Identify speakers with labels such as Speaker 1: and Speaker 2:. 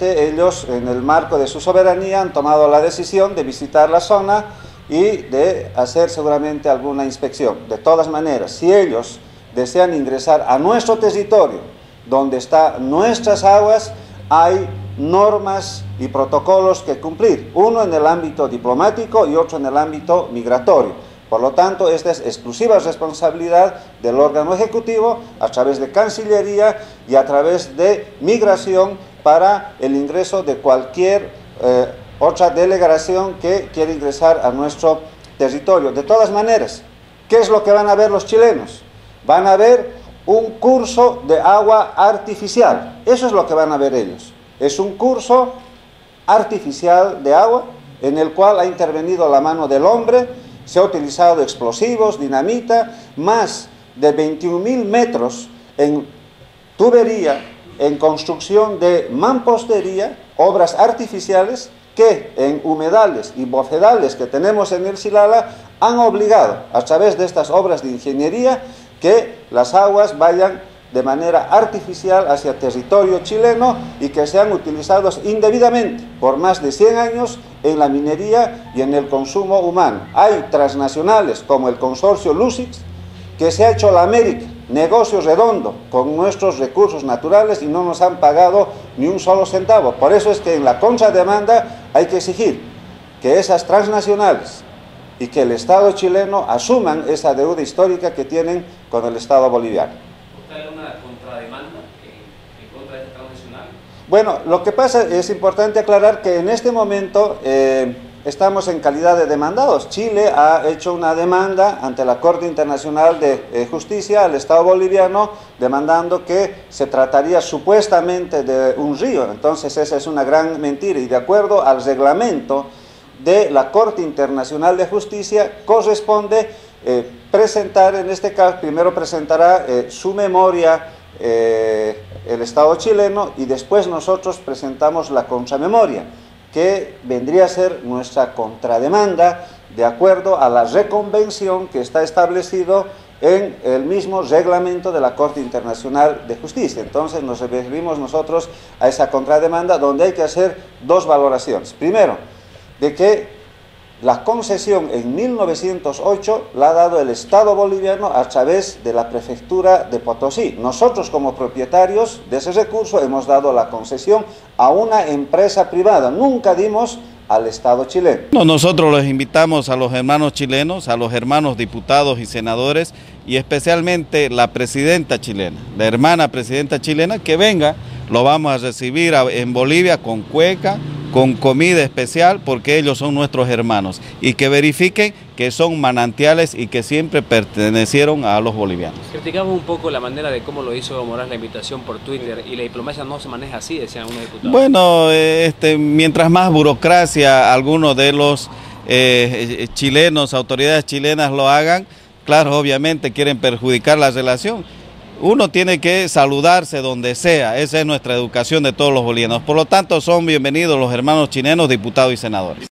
Speaker 1: Ellos, en el marco de su soberanía, han tomado la decisión de visitar la zona y de hacer seguramente alguna inspección. De todas maneras, si ellos desean ingresar a nuestro territorio, donde están nuestras aguas, hay normas y protocolos que cumplir, uno en el ámbito diplomático y otro en el ámbito migratorio. Por lo tanto, esta es exclusiva responsabilidad del órgano ejecutivo a través de Cancillería y a través de migración para el ingreso de cualquier eh, otra delegación que quiera ingresar a nuestro territorio. De todas maneras, ¿qué es lo que van a ver los chilenos? Van a ver un curso de agua artificial. Eso es lo que van a ver ellos. Es un curso artificial de agua en el cual ha intervenido la mano del hombre, se ha utilizado explosivos, dinamita, más de 21 mil metros en tubería en construcción de mampostería, obras artificiales que en humedales y bofedales que tenemos en el Silala han obligado a través de estas obras de ingeniería que las aguas vayan de manera artificial hacia territorio chileno y que sean utilizados indebidamente por más de 100 años en la minería y en el consumo humano. Hay transnacionales como el consorcio Lucix que se ha hecho la América negocio redondo con nuestros recursos naturales y no nos han pagado ni un solo centavo. Por eso es que en la contrademanda hay que exigir que esas transnacionales y que el Estado chileno asuman esa deuda histórica que tienen con el Estado boliviano.
Speaker 2: ¿Usted una contrademanda en, contra de esta transnacional?
Speaker 1: Bueno, lo que pasa es importante aclarar que en este momento... Eh, estamos en calidad de demandados. Chile ha hecho una demanda ante la Corte Internacional de eh, Justicia al Estado boliviano demandando que se trataría supuestamente de un río. Entonces esa es una gran mentira y de acuerdo al reglamento de la Corte Internacional de Justicia corresponde eh, presentar, en este caso, primero presentará eh, su memoria el Estado chileno y después nosotros presentamos la contramemoria que vendría a ser nuestra contrademanda de acuerdo a la reconvención que está establecido en el mismo reglamento de la Corte Internacional de Justicia. Entonces nos referimos nosotros a esa contrademanda donde hay que hacer dos valoraciones. Primero, de que la concesión en 1908 la ha dado el Estado boliviano a través de la prefectura de Potosí. Nosotros como propietarios de ese recurso hemos dado la concesión a una empresa privada. Nunca dimos al Estado chileno.
Speaker 3: nosotros los invitamos a los hermanos chilenos, a los hermanos diputados y senadores y especialmente la presidenta chilena, la hermana presidenta chilena, que venga, lo vamos a recibir en Bolivia con cueca, con comida especial porque ellos son nuestros hermanos y que verifiquen que son manantiales y que siempre pertenecieron a los bolivianos.
Speaker 2: Criticamos un poco la manera de cómo lo hizo Morales la invitación por Twitter y la diplomacia no se maneja así, decían algunos diputados.
Speaker 3: Bueno, este, mientras más burocracia algunos de los eh, chilenos, autoridades chilenas lo hagan, claro, obviamente quieren perjudicar la relación uno tiene que saludarse donde sea, esa es nuestra educación de todos los bolivianos. Por lo tanto, son bienvenidos los hermanos chilenos, diputados y senadores.